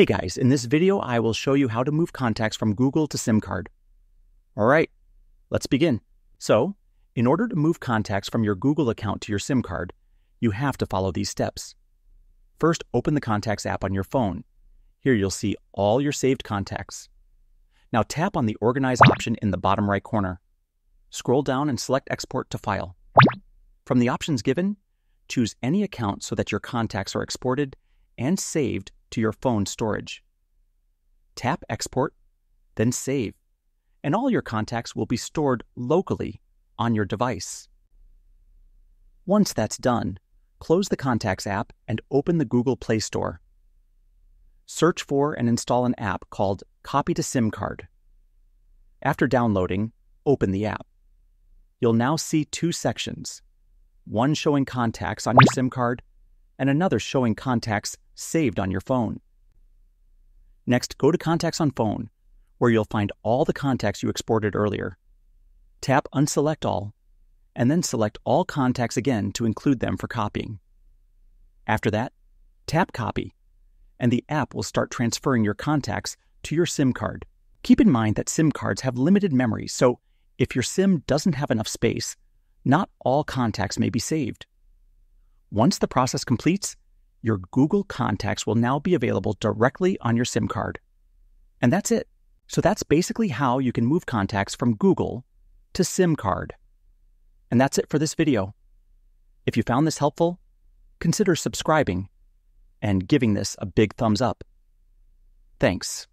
Hey guys, in this video I will show you how to move contacts from Google to SIM card. Alright, let's begin. So, in order to move contacts from your Google account to your SIM card, you have to follow these steps. First, open the Contacts app on your phone. Here you'll see all your saved contacts. Now tap on the Organize option in the bottom right corner. Scroll down and select Export to File. From the options given, choose any account so that your contacts are exported and saved to your phone storage. Tap Export, then Save, and all your contacts will be stored locally on your device. Once that's done, close the Contacts app and open the Google Play Store. Search for and install an app called Copy to SIM Card. After downloading, open the app. You'll now see two sections one showing contacts on your SIM card and another showing contacts saved on your phone. Next, go to Contacts on Phone, where you'll find all the contacts you exported earlier. Tap Unselect All, and then select all contacts again to include them for copying. After that, tap Copy, and the app will start transferring your contacts to your SIM card. Keep in mind that SIM cards have limited memory, so if your SIM doesn't have enough space, not all contacts may be saved. Once the process completes, your Google contacts will now be available directly on your SIM card. And that's it. So that's basically how you can move contacts from Google to SIM card. And that's it for this video. If you found this helpful, consider subscribing and giving this a big thumbs up. Thanks.